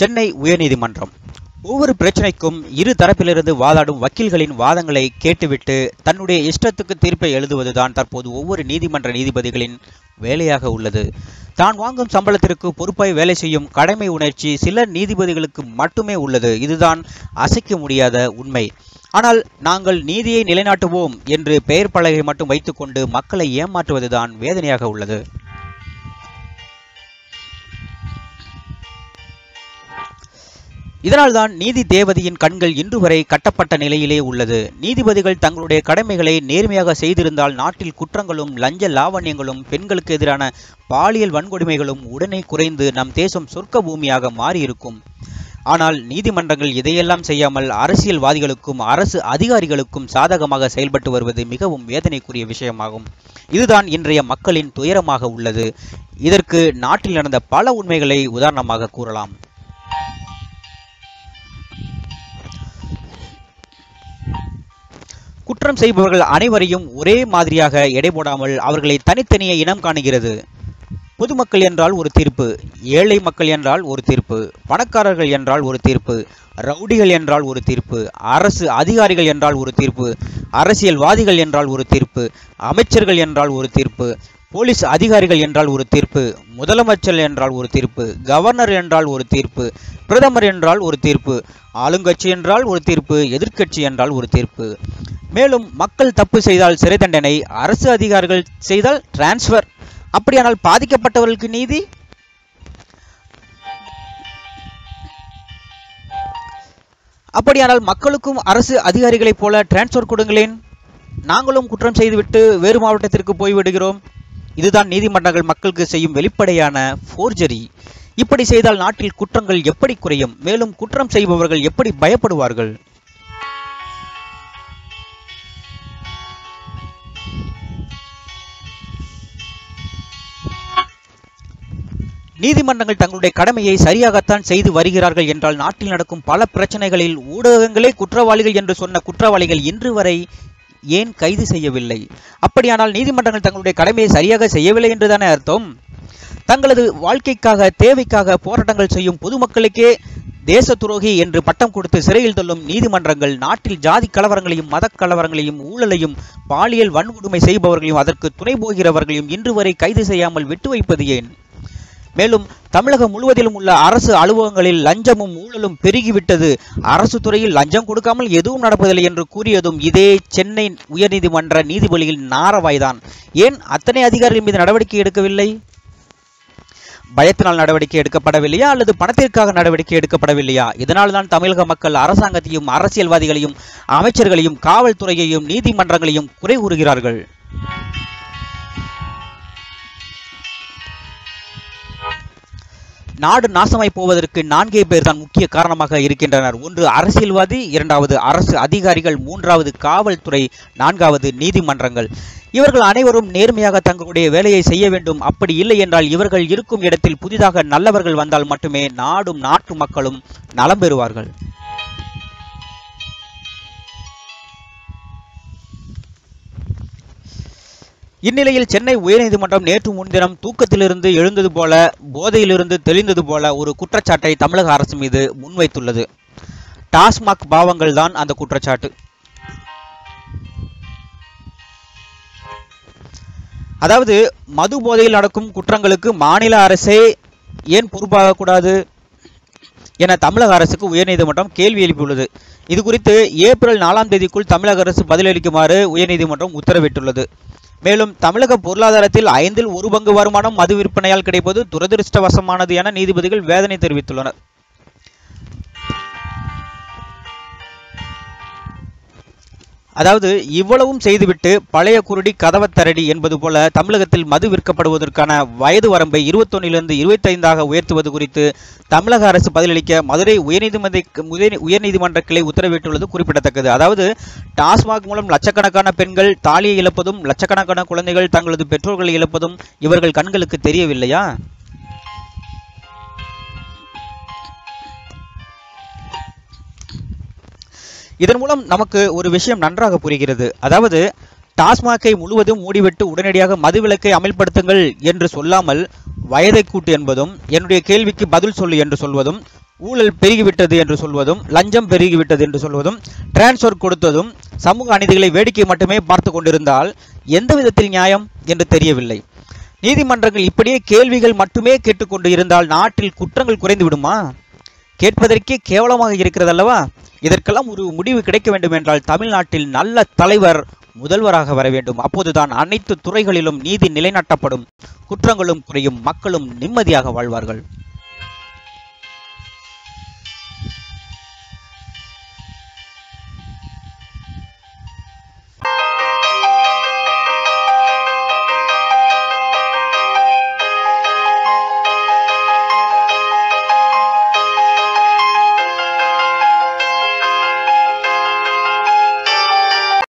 சென்னை உயர்நீதிமன்றம். ஒவ்வொரு பிரச்சனைக்கும் இரு தரப்பிலிருந்து வாதாடும் வக்கீல்களின் வாதங்களை கேட்டுவிட்டு தன்னுடைய இஷ்டத்துக்கு தீர்ப்பை எழுதுவதுதான் தற்போது ஒவ்வொரு நீதிமன்ற நீதிபதிகளின் வேலையாக உள்ளது. தான் வாங்கும் சம்பளத்திற்கு பொறுப்பாய் வேலை செய்யும் கடமை உணர்ச்சி சில நீதிபதிகளுக்கு மட்டுமே உள்ளது. இதுதான் அசைக்க முடியாத உண்மை. ஆனால் நாங்கள் நீதியை நிலைநாட்டுவோம் என்று பெயர் பலகை மட்டும் வைத்துக்கொண்டு மக்களை ஏமாற்றுவதுதான் வேதனையாக உள்ளது. இதனால்தான் நீதி தேவதையின் கண்கள் இன்று வரை கட்டப்பட்ட நிலையிலே உள்ளது. நீதிபதிகள் தங்களுடைய கடமைகளை நேர்மையாக செய்திருந்தால் நாட்டில் குற்றங்களும் லஞ்ச லாவண்யங்களும் பெண்களுக்கு எதிரான பாலியல் வன்கொடுமைகளும் உடனே குறைந்து நம் தேசம் சொர்க்க பூமியாக மாறியிருக்கும். ஆனால் நீதிமன்றங்கள் இதையெல்லாம் செய்யாமல் அரசியல்வாதிகளுக்கும் அரசு அதிகாரிகளுக்கும் சாதகமாக செயல்பட்டு வருவது மிகவும் வேதனைக்குரிய விஷயமாகும். இதுதான் இன்றைய மக்களின் துயரமாக உள்ளது. இதற்கு நாட்டில் நடந்த பல உண்மைகளை உதாரணமாக கூறலாம். குற்றம் செய்பவர்கள் அனைவரையும் ஒரே மாதிரியாக எடை போடாமல் அவர்களை தனித்தனியே இனம் காணுகிறது. பொதுமக்கள் என்றால் ஒரு தீர்ப்பு ஏழை மக்கள் என்றால் ஒரு தீர்ப்பு பணக்காரர்கள் என்றால் ஒரு தீர்ப்பு ரவுடிகள் என்றால் ஒரு தீர்ப்பு அரசு அதிகாரிகள் என்றால் ஒரு தீர்ப்பு அரசியல்வாதிகள் என்றால் ஒரு தீர்ப்பு அமைச்சர்கள் என்றால் ஒரு தீர்ப்பு போலீஸ் அதிகாரிகள் என்றால் ஒரு தீர்ப்பு முதலமைச்சர் என்றால் ஒரு தீர்ப்பு கவர்னர் என்றால் ஒரு தீர்ப்பு பிரதமர் என்றால் ஒரு தீர்ப்பு ஆளுங்கட்சி என்றால் ஒரு தீர்ப்பு எதிர்க்கட்சி என்றால் ஒரு தீர்ப்பு. மேலும் மக்கள் தப்பு செய்தால் சிறை தண்டனை அரசு அதிகாரிகள் செய்தால் டிரான்ஸ்ஃபர் அப்படியானால் பாதிக்கப்பட்டவர்களுக்கு நீதி? அப்படியானால் மக்களுக்கும் அரசு அதிகாரிகளைப் போல டிரான்ஸ்ஃபர் கொடுங்களேன். நாங்களும் குற்றம் செய்துவிட்டு வேறு மாவட்டத்திற்கு போய்விடுகிறோம். இதுதான் நீதிமன்றங்கள் மக்களுக்கு செய்யும் வெளிப்படையான ஃபோர்ஜரி இப்படி செய்தால் நாட்டில் குற்றங்கள் எப்படி குறையும்? மேலும் குற்றம் செய்பவர்கள் எப்படி பயப்படுவார்கள்? நீதிமன்றங்கள் தங்களுடைய கடமையை சரியாகத்தான் செய்து வருகிறார்கள் என்றால் நாட்டில் நடக்கும் பல பிரச்சனைகளில் ஊடகங்களே குற்றவாளிகள் என்று சொன்ன குற்றவாளிகள் இன்று வரை ஏன் கைது செய்யவில்லை? அப்படியானால் நீதிமன்றங்கள் தங்களுடைய கடமையை சரியாக செய்யவில்லை என்றுதானே அர்த்தம்? தங்களது வாழ்க்கைக்காக தேவைக்காக போராட்டங்கள் செய்யும் பொதுமக்களுக்கே தேச துரோகி என்று பட்டம் கொடுத்து சிறையில் தள்ளும் நீதிமன்றங்கள் நாட்டில் ஜாதி கலவரங்களையும் மத கலவரங்களையும் ஊழலையும் பாலியல் வன்கொடுமை செய்பவர்களையும் அதற்கு துணை போகிறவர்களையும் இன்று வரை கைது செய்யாமல் விட்டு வைப்பது ஏன்? மேலும் தமிழகம் முழுவதிலும் உள்ள அரசு அலுவலகங்களில் லஞ்சமும் ஊழலும் பெருகிவிட்டது. அரசு துறையில் லஞ்சம் கொடுக்காமல் எதுவும் நடப்பதில்லை என்று கூறியதும் இதே சென்னை உயர்நீதிமன்ற நீதிபதிகளின் நாரவாய்தான். ஏன் அத்தனை அதிகாரிகள் மீது நடவடிக்கை எடுக்கவில்லை? பயத்தினால் நடவடிக்கை எடுக்கப்படவில்லையா? அல்லது பணத்திற்காக நடவடிக்கை எடுக்கப்படவில்லையா? இதனால் தான் தமிழக மக்கள் அரசாங்கத்தையும் அரசியல்வாதிகளையும் அமைச்சர்களையும் காவல்துறையையும் நீதிமன்றங்களையும் குறை கூறுகிறார்கள். நாடு நாசமாய் போவதற்கு நான்கே பேர் தான் முக்கிய காரணமாக இருக்கின்றனர். ஒன்று அரசியல்வாதி இரண்டாவது அரசு அதிகாரிகள் மூன்றாவது காவல்துறை நான்காவது நீதிமன்றங்கள். இவர்கள் அனைவரும் நேர்மையாக தங்களுடைய வேலையை செய்ய வேண்டும். அப்படி இல்லை என்றால் இவர்கள் இருக்கும் இடத்தில் புதிதாக நல்லவர்கள் வந்தால் மட்டுமே நாடும் நாட்டு மக்களும் நலம் பெறுவார்கள். இந்நிலையில் சென்னை உயர்நீதிமன்றம் நேற்று முன்தினம் தூக்கத்திலிருந்து எழுந்தது போல போதையிலிருந்து தெளிந்தது போல ஒரு குற்றச்சாட்டை தமிழக அரசு மீது முன்வைத்துள்ளது. டாஸ்மாக் பாவங்கள் தான் அந்த குற்றச்சாட்டு. அதாவது மது போதையில் நடக்கும் குற்றங்களுக்கு மாநில அரசே ஏன் பொறுப்பாக கூடாது என தமிழக அரசுக்கு உயர்நீதிமன்றம் கேள்வி எழுப்பியுள்ளது. இது குறித்து ஏப்ரல் நாலாம் தேதிக்குள் தமிழக அரசு பதிலளிக்குமாறு உயர்நீதிமன்றம் உத்தரவிட்டுள்ளது. மேலும் தமிழக பொருளாதாரத்தில் ஐந்தில் ஒரு பங்கு வருமானம் மது விற்பனையால் கிடைப்பது துரதிருஷ்டவசமானது என நீதிபதிகள் வேதனை தெரிவித்துள்ளனர். அதாவது இவ்வளவும் செய்துவிட்டு பழைய குருடி கதவத்தரடி என்பது போல தமிழகத்தில் மது விற்கப்படுவதற்கான வயது வரம்பை இருபத்தொன்னிலிருந்து இருபத்தைந்தாக உயர்த்துவது குறித்து தமிழக அரசு பதிலளிக்க மதுரை உயர்நீதிமன்ற உயர்நீதிமன்ற கிளை உத்தரவிட்டுள்ளது குறிப்பிடத்தக்கது. அதாவது டாஸ்மாக் மூலம் லட்சக்கணக்கான பெண்கள் தாலியை இழப்பதும் லட்சக்கணக்கான குழந்தைகள் தங்களது பெற்றோர்களை இழப்பதும் இவர்கள் கண்களுக்கு தெரியவில்லையா? இதன் மூலம் நமக்கு ஒரு விஷயம் நன்றாக புரிகிறது. அதாவது டாஸ்மாகை முழுவதும் மூடிவிட்டு உடனடியாக மதுவிலக்கை அமல்படுத்துங்கள் என்று சொல்லாமல் வயதை கூட்டு என்பதும் என்னுடைய கேள்விக்கு பதில் சொல்லு என்று சொல்வதும் ஊழல் பெருகிவிட்டது என்று சொல்வதும் லஞ்சம் பெருகிவிட்டது என்று சொல்வதும் டிரான்ஸ்ஃபர் கொடுத்ததும் சமூக அநீதிகளை வேடிக்கை மட்டுமே பார்த்து கொண்டிருந்தால் எந்த விதத்தில் நியாயம் என்று தெரியவில்லை. நீதிமன்றங்கள் இப்படியே கேள்விகள் மட்டுமே கேட்டுக்கொண்டு இருந்தால் நாட்டில் குற்றங்கள் குறைந்து விடுமா? கேட்பதற்கே கேவலமாக இருக்கிறது அல்லவா இதற்கெல்லாம் ஒரு முடிவு கிடைக்க வேண்டும் என்றால் தமிழ்நாட்டில் நல்ல தலைவர் முதல்வராக வர வேண்டும். அப்போதுதான் அனைத்து துறைகளிலும் நீதி நிலைநாட்டப்படும். குற்றங்களும் குறையும். மக்களும் நிம்மதியாக வாழ்வார்கள்.